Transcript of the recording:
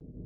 you